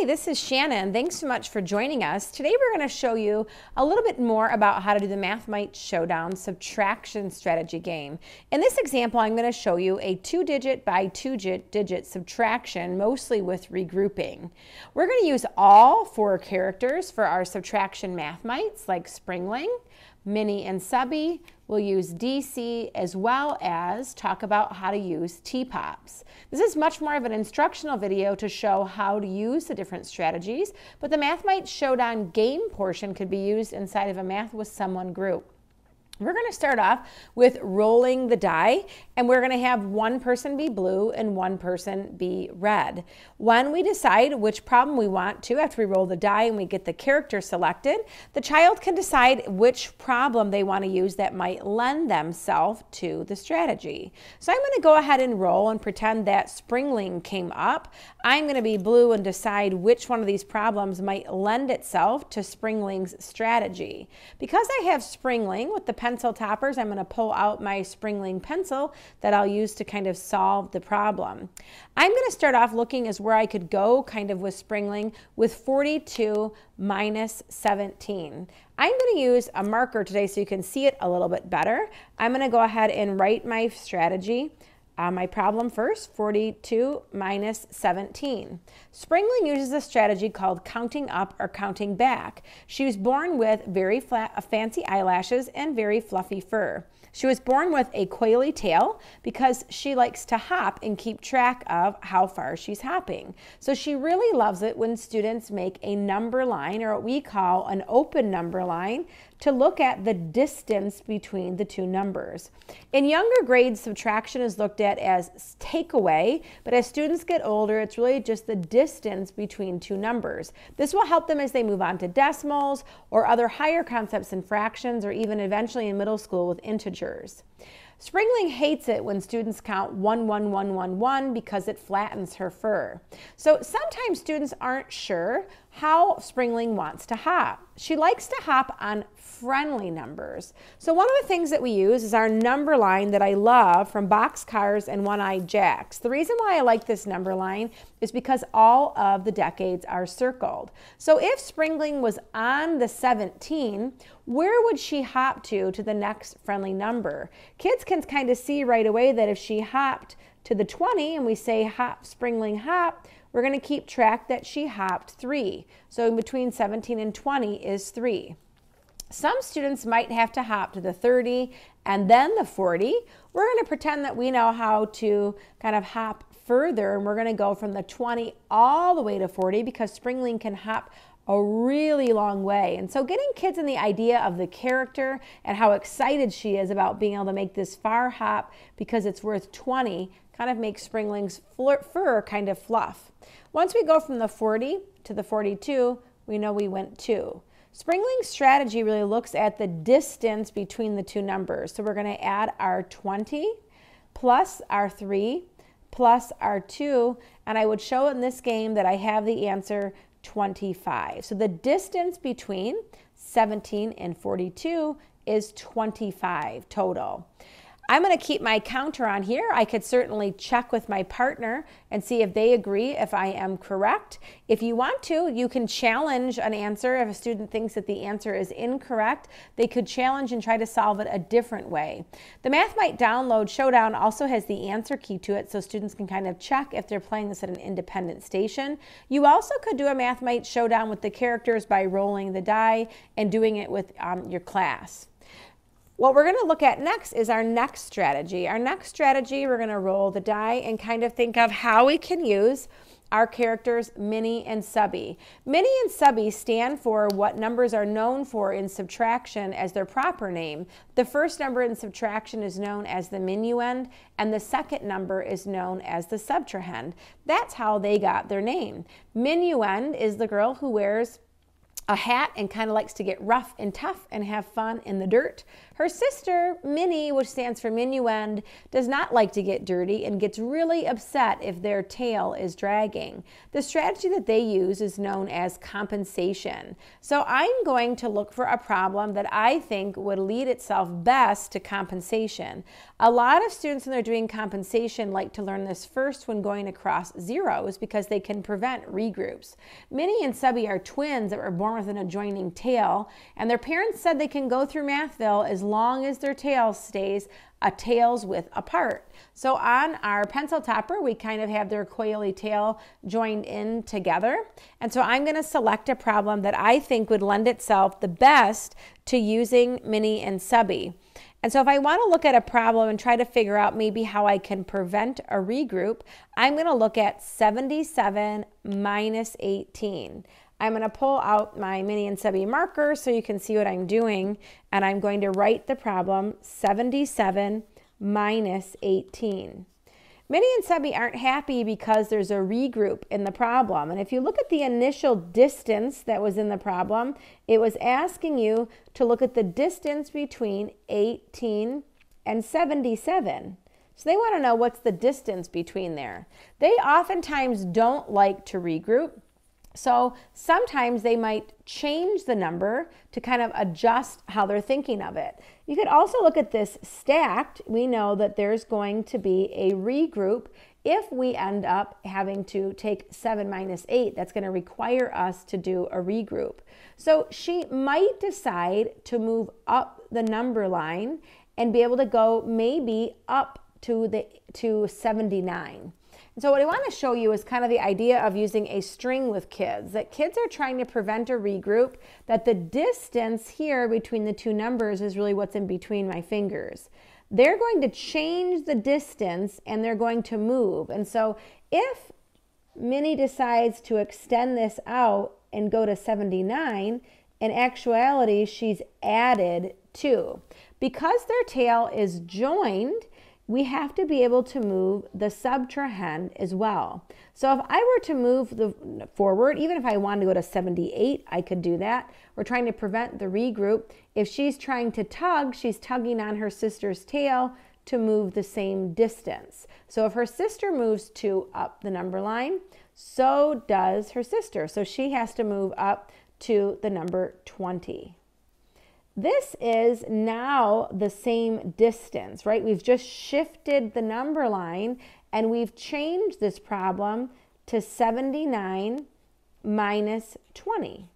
Hi, this is Shannon. Thanks so much for joining us. Today we're going to show you a little bit more about how to do the Math Mights Showdown subtraction strategy game. In this example, I'm going to show you a two-digit by two-digit subtraction, mostly with regrouping. We're going to use all four characters for our subtraction Math Mights, like Springling, Minni and Subbi. We'll use DC as well as talk about how to use T-POPs. This is much more of an instructional video to show how to use the different strategies, but the Math Mights Showdown game portion could be used inside of a Math with Someone group. We're going to start off with rolling the die, and we're going to have one person be blue and one person be red. When we decide which problem we want to, after we roll the die and we get the character selected, the child can decide which problem they want to use that might lend themselves to the strategy. So I'm going to go ahead and roll and pretend that Springling came up. I'm going to be blue and decide which one of these problems might lend itself to Springling's strategy. Because I have Springling with the pencil toppers, I'm going to pull out my Springling pencil that I'll use to kind of solve the problem. I'm going to start off looking as where I could go kind of with Springling with 42 minus 17. I'm going to use a marker today so you can see it a little bit better. I'm going to go ahead and write my strategy. Uh, my problem first, 42 minus 17. Springling uses a strategy called counting up or counting back. She was born with very flat, uh, fancy eyelashes and very fluffy fur. She was born with a coily tail because she likes to hop and keep track of how far she's hopping. So she really loves it when students make a number line or what we call an open number line to look at the distance between the two numbers. In younger grades, subtraction is looked at as takeaway, but as students get older, it's really just the distance between two numbers. This will help them as they move on to decimals or other higher concepts in fractions or even eventually in middle school with integers. Springling hates it when students count 11111 because it flattens her fur. So sometimes students aren't sure how Springling wants to hop. She likes to hop on friendly numbers. So one of the things that we use is our number line that I love from Boxcars and One-Eyed Jacks. The reason why I like this number line is because all of the decades are circled. So if Springling was on the 17, where would she hop to to the next friendly number? Kids can kind of see right away that if she hopped to the 20 and we say hop, Springling hop, we're going to keep track that she hopped three. So between 17 and 20 is three. Some students might have to hop to the 30 and then the 40. We're going to pretend that we know how to kind of hop further and we're going to go from the 20 all the way to 40 because Springling can hop a really long way. And so getting kids in the idea of the character and how excited she is about being able to make this far hop because it's worth 20 kind of makes Springling's fur kind of fluff. Once we go from the 40 to the 42, we know we went two. Springling's strategy really looks at the distance between the two numbers. So we're going to add our 20 plus our 3 plus our 2, and I would show in this game that I have the answer 25. So the distance between 17 and 42 is 25 total. I'm going to keep my counter on here. I could certainly check with my partner and see if they agree if I am correct. If you want to, you can challenge an answer. If a student thinks that the answer is incorrect, they could challenge and try to solve it a different way. The Math Mights Download Showdown also has the answer key to it so students can kind of check if they're playing this at an independent station. You also could do a Math Mights Showdown with the characters by rolling the die and doing it with um, your class. What we're going to look at next is our next strategy. Our next strategy, we're going to roll the die and kind of think of how we can use our characters Minni and Subbi. Minni and Subbi stand for what numbers are known for in subtraction as their proper name. The first number in subtraction is known as the minuend, and the second number is known as the subtrahend. That's how they got their name. Minuend is the girl who wears a hat and kind of likes to get rough and tough and have fun in the dirt. Her sister, Minni, which stands for Minuend, does not like to get dirty and gets really upset if their tail is dragging. The strategy that they use is known as compensation. So I'm going to look for a problem that I think would lead itself best to compensation. A lot of students when they're doing compensation like to learn this first when going across zeros because they can prevent regroups. Minni and Subbi are twins that were born with an adjoining tail, and their parents said they can go through Mathville as long as their tail stays a tails width apart. So on our pencil topper, we kind of have their coily tail joined in together. And so I'm gonna select a problem that I think would lend itself the best to using Minni and Subbi. And so if I want to look at a problem and try to figure out maybe how I can prevent a regroup, I'm going to look at 77 minus 18. I'm going to pull out my Minni and Subbi marker so you can see what I'm doing. And I'm going to write the problem 77 minus 18. Minni and Subbi aren't happy because there's a regroup in the problem. And if you look at the initial distance that was in the problem, it was asking you to look at the distance between 18 and 77. So they want to know what's the distance between there. They oftentimes don't like to regroup so sometimes they might change the number to kind of adjust how they're thinking of it. You could also look at this stacked. We know that there's going to be a regroup if we end up having to take 7 minus 8. That's going to require us to do a regroup. So she might decide to move up the number line and be able to go maybe up to the to 79. So what I want to show you is kind of the idea of using a string with kids, that kids are trying to prevent a regroup, that the distance here between the two numbers is really what's in between my fingers. They're going to change the distance and they're going to move. And so if Minni decides to extend this out and go to 79, in actuality, she's added 2. Because their tail is joined, we have to be able to move the subtrahend as well. So if I were to move the forward, even if I wanted to go to 78, I could do that. We're trying to prevent the regroup. If she's trying to tug, she's tugging on her sister's tail to move the same distance. So if her sister moves two up the number line, so does her sister. So she has to move up to the number 20. This is now the same distance, right? We've just shifted the number line and we've changed this problem to 79 minus 20.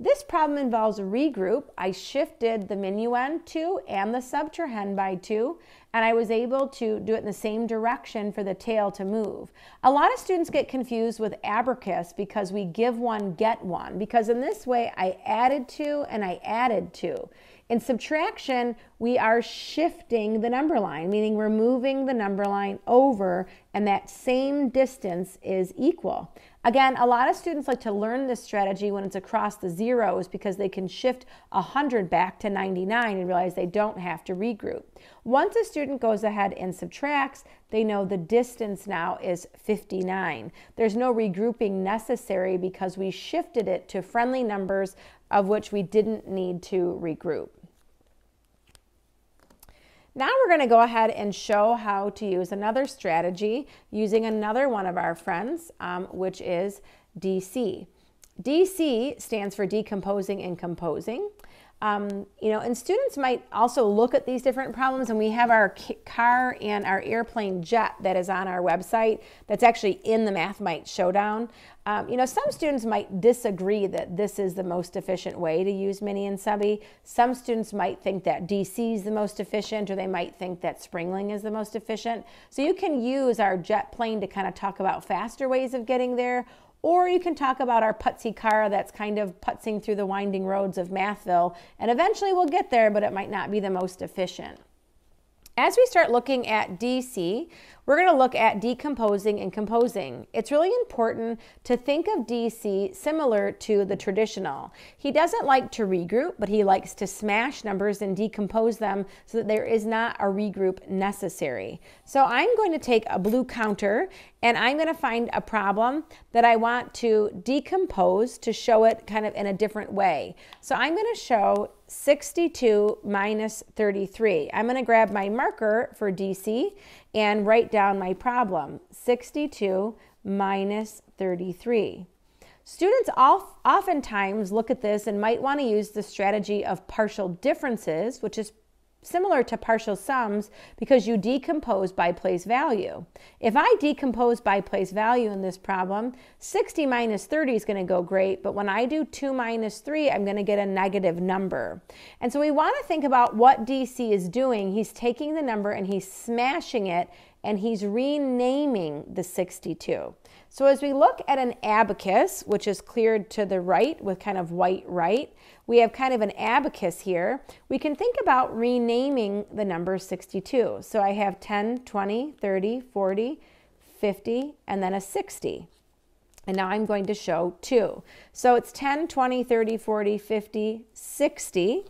This problem involves a regroup. I shifted the minuend 2 and the subtrahend by 2, and I was able to do it in the same direction for the tail to move. A lot of students get confused with abacus because we give one, get one, because in this way I added 2 and I added 2. In subtraction, we are shifting the number line, meaning we're moving the number line over, and that same distance is equal. Again, a lot of students like to learn this strategy when it's across the zeros because they can shift 100 back to 99 and realize they don't have to regroup. Once a student goes ahead and subtracts, they know the distance now is 59. There's no regrouping necessary because we shifted it to friendly numbers of which we didn't need to regroup. Now we're going to go ahead and show how to use another strategy using another one of our friends, um, which is DC. DC stands for decomposing and composing. Um, you know, and students might also look at these different problems, and we have our car and our airplane jet that is on our website that's actually in the Math Mights Showdown. Um, you know, some students might disagree that this is the most efficient way to use Minni and Subbi. Some students might think that DC is the most efficient, or they might think that Springling is the most efficient. So you can use our jet plane to kind of talk about faster ways of getting there, or you can talk about our putsy car that's kind of putzing through the winding roads of Mathville. And eventually we'll get there, but it might not be the most efficient. As we start looking at DC, we're going to look at decomposing and composing. It's really important to think of DC similar to the traditional. He doesn't like to regroup, but he likes to smash numbers and decompose them so that there is not a regroup necessary. So I'm going to take a blue counter and I'm going to find a problem that I want to decompose to show it kind of in a different way. So I'm going to show 62 minus 33. I'm going to grab my marker for DC and write down my problem. 62 minus 33. Students oftentimes look at this and might want to use the strategy of partial differences, which is similar to partial sums because you decompose by place value. If I decompose by place value in this problem, 60 minus 30 is going to go great, but when I do 2 minus 3, I'm going to get a negative number. And so we want to think about what DC is doing. He's taking the number and he's smashing it and he's renaming the 62. So as we look at an abacus, which is cleared to the right with kind of white right, we have kind of an abacus here. We can think about renaming the number 62. So I have 10, 20, 30, 40, 50, and then a 60. And now I'm going to show 2. So it's 10, 20, 30, 40, 50, 60,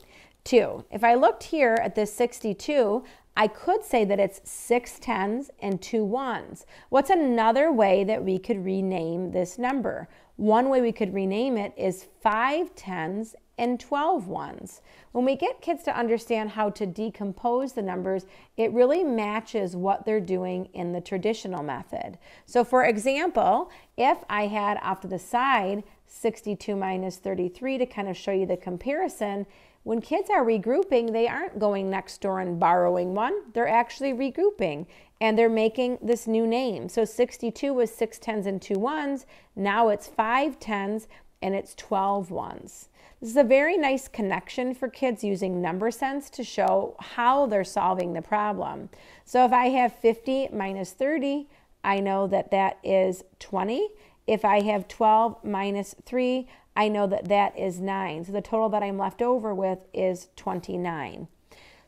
2. If I looked here at this 62, I could say that it's six tens and two ones. What's another way that we could rename this number? One way we could rename it is five tens and 12 ones. When we get kids to understand how to decompose the numbers, it really matches what they're doing in the traditional method. So for example, if I had off to the side 62 minus 33 to kind of show you the comparison, when kids are regrouping, they aren't going next door and borrowing one. They're actually regrouping and they're making this new name. So 62 was six tens and two ones. Now it's five tens and it's 12 ones. This is a very nice connection for kids using number sense to show how they're solving the problem. So if I have 50 minus 30, I know that that is 20. If I have 12 minus 3, I know that that is 9. So the total that I'm left over with is 29.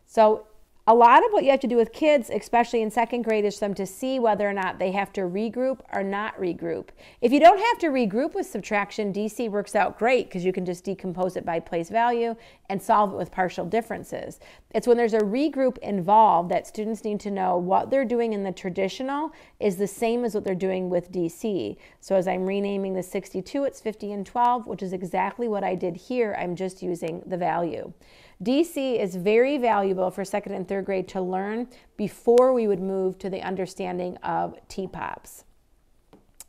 So a lot of what you have to do with kids, especially in second grade, is them to see whether or not they have to regroup or not regroup. If you don't have to regroup with subtraction, DC works out great because you can just decompose it by place value and solve it with partial differences. It's when there's a regroup involved that students need to know what they're doing in the traditional is the same as what they're doing with DC. So as I'm renaming the 62, it's 50 and 12, which is exactly what I did here. I'm just using the value. DC is very valuable for second and third grade to learn before we would move to the understanding of T-POPs.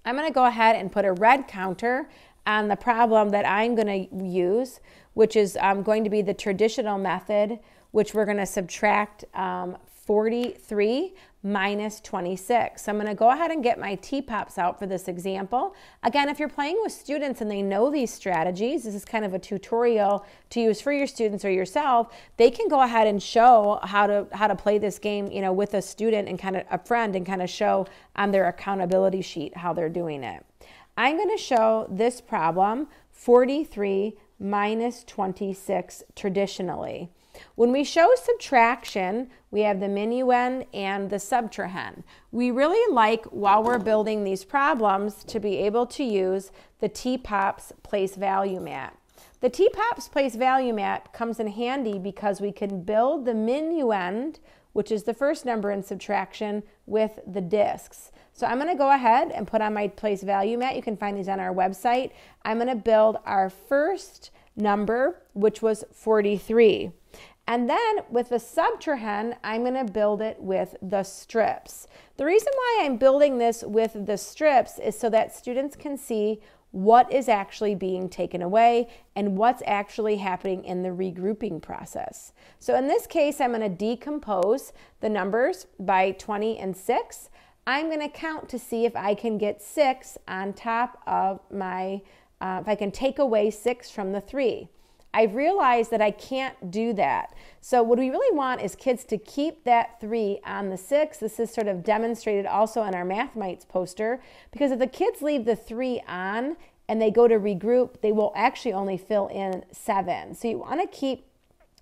I'm going to go ahead and put a red counter on the problem that I'm going to use, which is um, going to be the traditional method, which we're going to subtract um, 43 minus 26. So I'm going to go ahead and get my T-POPs out for this example. Again, if you're playing with students and they know these strategies, this is kind of a tutorial to use for your students or yourself, they can go ahead and show how to how to play this game, you know, with a student and kind of a friend and kind of show on their accountability sheet how they're doing it. I'm going to show this problem 43 minus 26 traditionally. When we show subtraction, we have the minuend and the subtrahend. We really like, while we're building these problems, to be able to use the T-POPS place value map. The T-POPS place value map comes in handy because we can build the minuend, which is the first number in subtraction, with the discs. So I'm going to go ahead and put on my place value mat. You can find these on our website. I'm going to build our first number, which was 43. And then with the subtrahend, I'm going to build it with the strips. The reason why I'm building this with the strips is so that students can see what is actually being taken away and what's actually happening in the regrouping process. So in this case, I'm going to decompose the numbers by 20 and 6. I'm going to count to see if I can get 6 on top of my, uh, if I can take away 6 from the 3. I've realized that I can't do that. So what we really want is kids to keep that three on the six. This is sort of demonstrated also in our Math Mights poster because if the kids leave the three on and they go to regroup, they will actually only fill in seven. So you want to keep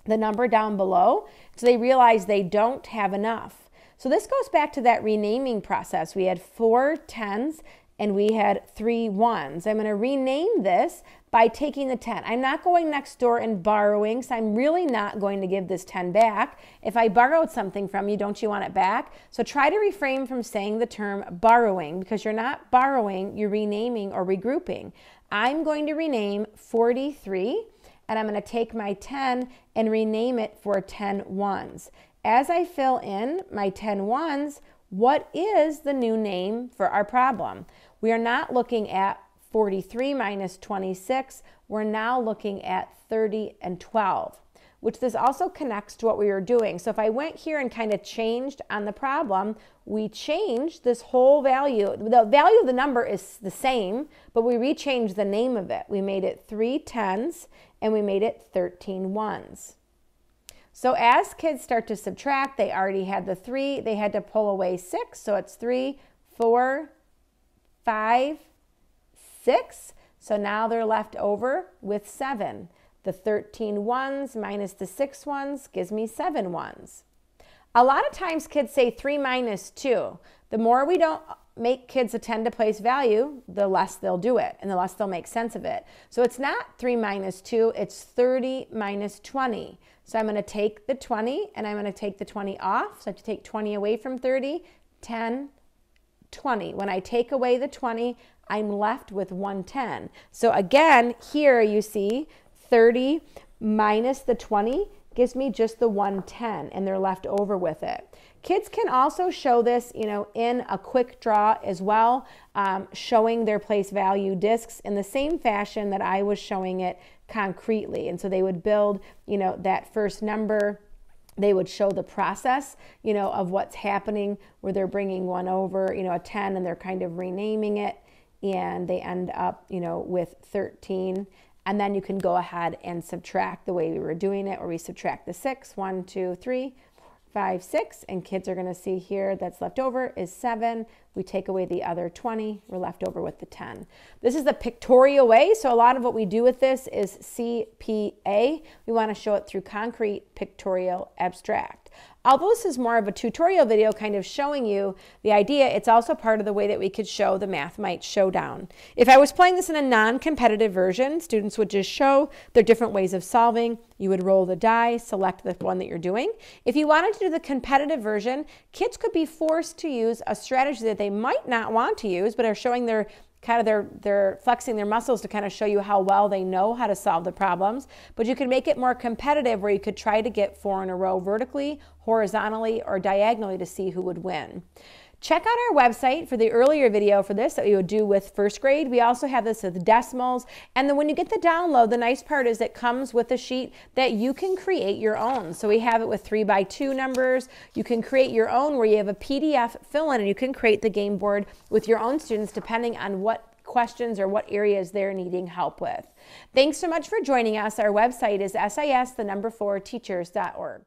the number down below so they realize they don't have enough. So this goes back to that renaming process. We had four tens and we had three ones. I'm going to rename this by taking the 10. I'm not going next door and borrowing, so I'm really not going to give this 10 back. If I borrowed something from you, don't you want it back? So try to refrain from saying the term borrowing because you're not borrowing, you're renaming or regrouping. I'm going to rename 43 and I'm going to take my 10 and rename it for 10 ones. As I fill in my 10 ones, what is the new name for our problem? We are not looking at 43 minus 26. We're now looking at 30 and 12, which this also connects to what we were doing. So if I went here and kind of changed on the problem, we changed this whole value. The value of the number is the same, but we rechanged the name of it. We made it three tens and we made it 13 ones. So as kids start to subtract, they already had the three, they had to pull away six. So it's three, four, five, six. So now they're left over with seven. The 13 ones minus the six ones gives me seven ones. A lot of times kids say three minus two. The more we don't make kids attend to place value, the less they'll do it and the less they'll make sense of it. So it's not 3 minus 2, it's 30 minus 20. So I'm going to take the 20 and I'm going to take the 20 off. So I have to take 20 away from 30, 10, 20. When I take away the 20, I'm left with 110. So again, here you see 30 minus the 20 gives me just the 110 and they're left over with it. Kids can also show this, you know, in a quick draw as well, um, showing their place value discs in the same fashion that I was showing it concretely. And so they would build, you know, that first number they would show the process you know of what's happening where they're bringing one over you know a 10 and they're kind of renaming it and they end up you know with 13 and then you can go ahead and subtract the way we were doing it, where we subtract the six, one, two, three, five, six, and kids are going to see here that's left over is seven. We take away the other 20, we're left over with the 10. This is the pictorial way, so a lot of what we do with this is CPA. We want to show it through concrete, pictorial, abstract. Although this is more of a tutorial video kind of showing you the idea, it's also part of the way that we could show the Math Mights Showdown. If I was playing this in a non-competitive version, students would just show their different ways of solving. You would roll the die, select the one that you're doing. If you wanted to do the competitive version, kids could be forced to use a strategy that they might not want to use, but are showing their kind of they're they're flexing their muscles to kind of show you how well they know how to solve the problems. But you can make it more competitive where you could try to get four in a row vertically horizontally or diagonally to see who would win Check out our website for the earlier video for this that we would do with first grade. We also have this with decimals. And then when you get the download, the nice part is it comes with a sheet that you can create your own. So we have it with three by two numbers. You can create your own where you have a PDF fill in and you can create the game board with your own students depending on what questions or what areas they're needing help with. Thanks so much for joining us. Our website is SIS, the number four, teachers.org.